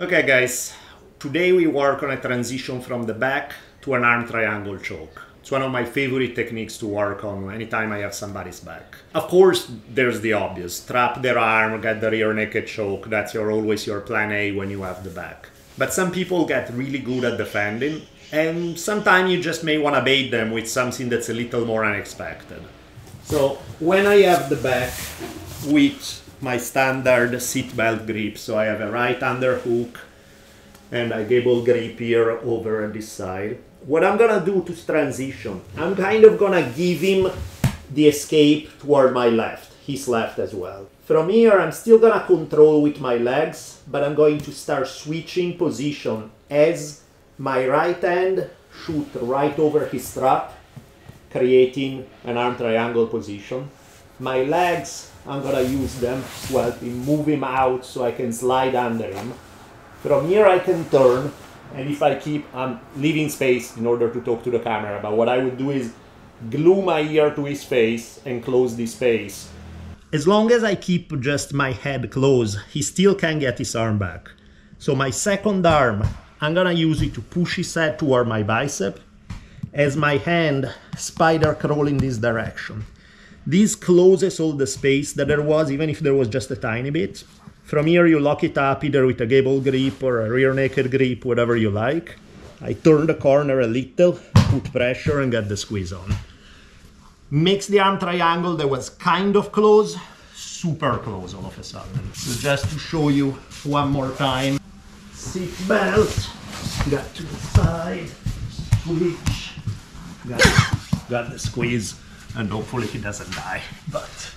Okay guys, today we work on a transition from the back to an arm triangle choke. It's one of my favorite techniques to work on anytime I have somebody's back. Of course, there's the obvious, trap their arm, get the rear naked choke, that's your always your plan A when you have the back. But some people get really good at defending, and sometimes you just may want to bait them with something that's a little more unexpected. So when I have the back with my standard seatbelt grip. So I have a right underhook and a gable grip here over this side. What I'm gonna do to transition, I'm kind of gonna give him the escape toward my left, his left as well. From here, I'm still gonna control with my legs, but I'm going to start switching position as my right hand shoot right over his strap, creating an arm triangle position. My legs I'm gonna use them to help him move him out so I can slide under him. From here I can turn, and if I keep, I'm leaving space in order to talk to the camera, but what I would do is glue my ear to his face and close this space. As long as I keep just my head closed, he still can get his arm back. So my second arm, I'm gonna use it to push his head toward my bicep as my hand spider crawl in this direction. This closes all the space that there was, even if there was just a tiny bit. From here, you lock it up either with a gable grip or a rear naked grip, whatever you like. I turn the corner a little, put pressure and get the squeeze on. Makes the arm triangle that was kind of close, super close all of a sudden. So just to show you one more time, seat belt, got to the side, switch, got, got the squeeze and hopefully he doesn't die. But